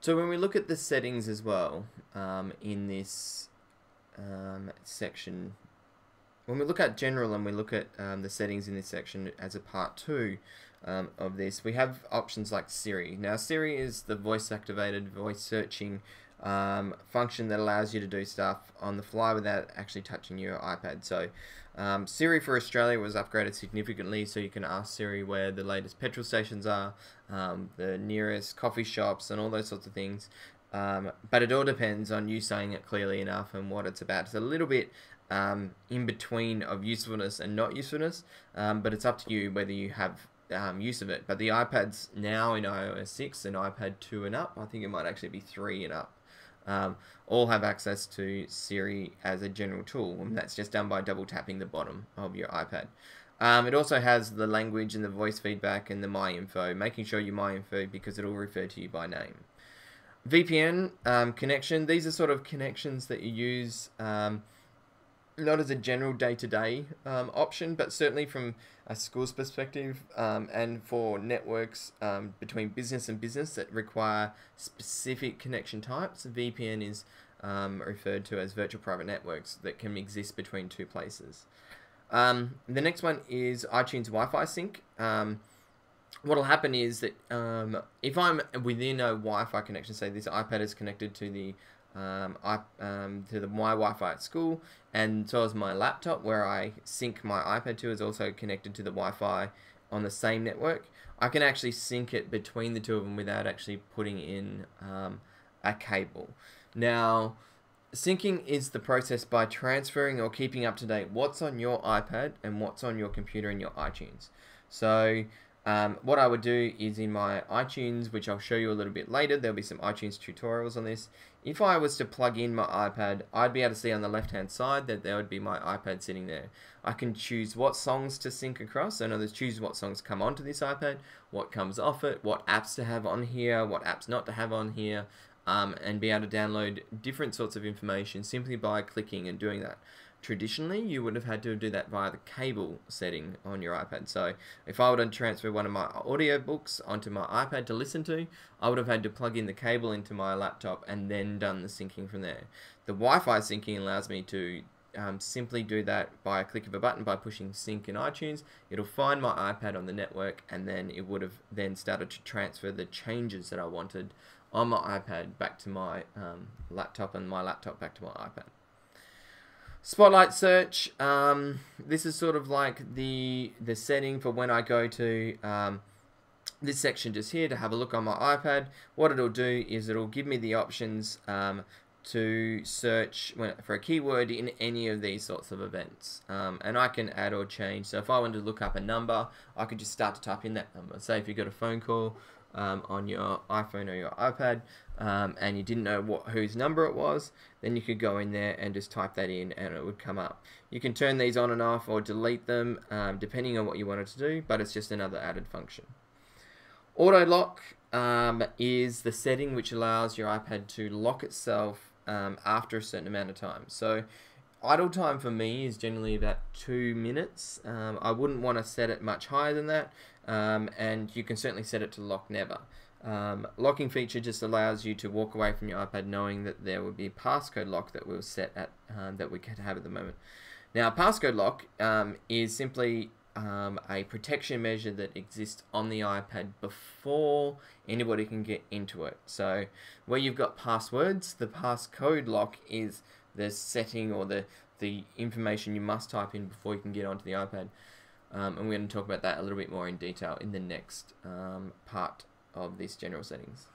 So when we look at the settings as well um, in this um, section, when we look at general and we look at um, the settings in this section as a part two um, of this, we have options like Siri. Now Siri is the voice activated voice searching um, function that allows you to do stuff on the fly without actually touching your iPad. So um, Siri for Australia was upgraded significantly, so you can ask Siri where the latest petrol stations are, um, the nearest coffee shops, and all those sorts of things. Um, but it all depends on you saying it clearly enough and what it's about. It's a little bit um, in between of usefulness and not usefulness, um, but it's up to you whether you have um, use of it. But the iPads now in iOS 6 and iPad 2 and up, I think it might actually be 3 and up, um, all have access to Siri as a general tool, and that's just done by double tapping the bottom of your iPad. Um, it also has the language and the voice feedback and the My Info, making sure you My Info because it'll refer to you by name. VPN um, connection, these are sort of connections that you use um, not as a general day-to-day um, option, but certainly from a school's perspective um, and for networks um, between business and business that require specific connection types, VPN is um, referred to as virtual private networks that can exist between two places. Um, the next one is iTunes Wi-Fi sync. What will happen is that if I'm within a Wi-Fi connection, say this iPad is connected to the um, I, um, to the my Wi-Fi at school, and so is my laptop where I sync my iPad to is also connected to the Wi-Fi on the same network. I can actually sync it between the two of them without actually putting in um, a cable. Now, syncing is the process by transferring or keeping up to date what's on your iPad and what's on your computer and your iTunes. So um, what I would do is in my iTunes, which I'll show you a little bit later, there'll be some iTunes tutorials on this. If I was to plug in my iPad, I'd be able to see on the left hand side that there would be my iPad sitting there. I can choose what songs to sync across, so in other choose what songs come onto this iPad, what comes off it, what apps to have on here, what apps not to have on here, um, and be able to download different sorts of information simply by clicking and doing that traditionally you would have had to do that via the cable setting on your iPad. So if I were to transfer one of my audio books onto my iPad to listen to, I would have had to plug in the cable into my laptop and then done the syncing from there. The Wi-Fi syncing allows me to um, simply do that by a click of a button by pushing sync in iTunes. It'll find my iPad on the network and then it would have then started to transfer the changes that I wanted on my iPad back to my um, laptop and my laptop back to my iPad. Spotlight search. Um, this is sort of like the the setting for when I go to um, this section just here to have a look on my iPad. What it'll do is it'll give me the options um, to search for a keyword in any of these sorts of events. Um, and I can add or change. So if I wanted to look up a number, I could just start to type in that number. Say if you got a phone call, um, on your iPhone or your iPad um, and you didn't know what whose number it was, then you could go in there and just type that in and it would come up. You can turn these on and off or delete them um, depending on what you wanted to do, but it's just another added function. Auto lock um, is the setting which allows your iPad to lock itself um, after a certain amount of time. So idle time for me is generally about two minutes. Um, I wouldn't want to set it much higher than that, um, and you can certainly set it to lock never. Um, locking feature just allows you to walk away from your iPad knowing that there will be a passcode lock that we'll set at um, that we can have at the moment. Now, passcode lock um, is simply um, a protection measure that exists on the iPad before anybody can get into it. So, where you've got passwords, the passcode lock is the setting or the, the information you must type in before you can get onto the iPad. Um, and we're going to talk about that a little bit more in detail in the next um, part of these general settings.